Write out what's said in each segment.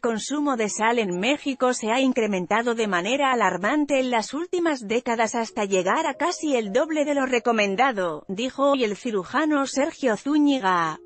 consumo de sal en México se ha incrementado de manera alarmante en las últimas décadas hasta llegar a casi el doble de lo recomendado, dijo hoy el cirujano Sergio Zúñiga.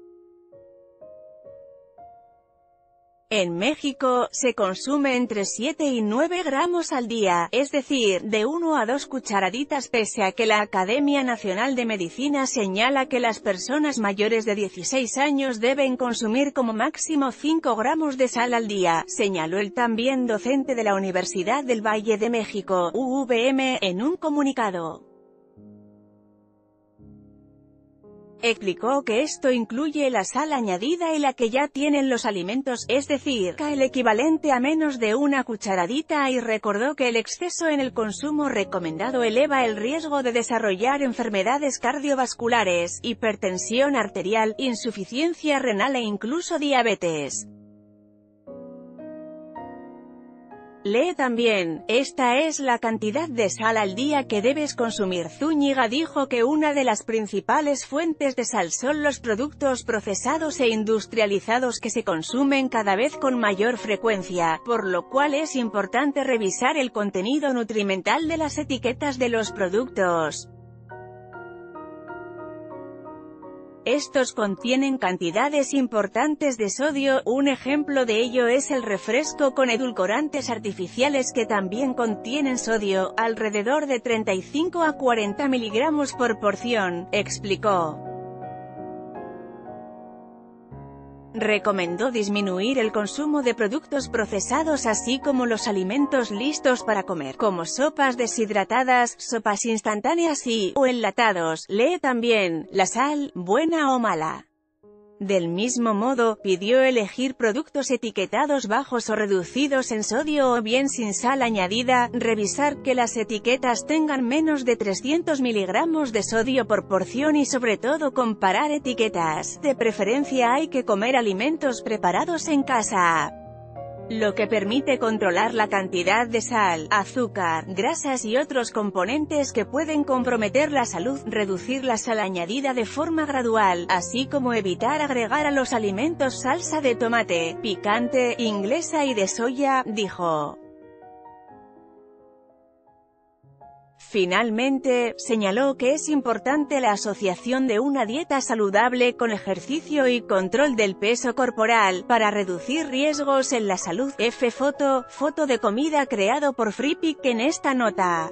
En México, se consume entre 7 y 9 gramos al día, es decir, de 1 a 2 cucharaditas pese a que la Academia Nacional de Medicina señala que las personas mayores de 16 años deben consumir como máximo 5 gramos de sal al día, señaló el también docente de la Universidad del Valle de México, UVM, en un comunicado. Explicó que esto incluye la sal añadida y la que ya tienen los alimentos, es decir, el equivalente a menos de una cucharadita y recordó que el exceso en el consumo recomendado eleva el riesgo de desarrollar enfermedades cardiovasculares, hipertensión arterial, insuficiencia renal e incluso diabetes. Lee también, esta es la cantidad de sal al día que debes consumir. Zúñiga dijo que una de las principales fuentes de sal son los productos procesados e industrializados que se consumen cada vez con mayor frecuencia, por lo cual es importante revisar el contenido nutrimental de las etiquetas de los productos. Estos contienen cantidades importantes de sodio, un ejemplo de ello es el refresco con edulcorantes artificiales que también contienen sodio, alrededor de 35 a 40 miligramos por porción, explicó. Recomendó disminuir el consumo de productos procesados así como los alimentos listos para comer, como sopas deshidratadas, sopas instantáneas y, o enlatados. Lee también, la sal, buena o mala. Del mismo modo, pidió elegir productos etiquetados bajos o reducidos en sodio o bien sin sal añadida, revisar que las etiquetas tengan menos de 300 miligramos de sodio por porción y sobre todo comparar etiquetas. De preferencia hay que comer alimentos preparados en casa lo que permite controlar la cantidad de sal, azúcar, grasas y otros componentes que pueden comprometer la salud, reducir la sal añadida de forma gradual, así como evitar agregar a los alimentos salsa de tomate, picante, inglesa y de soya, dijo. Finalmente, señaló que es importante la asociación de una dieta saludable con ejercicio y control del peso corporal, para reducir riesgos en la salud. F foto, foto de comida creado por FreePic en esta nota.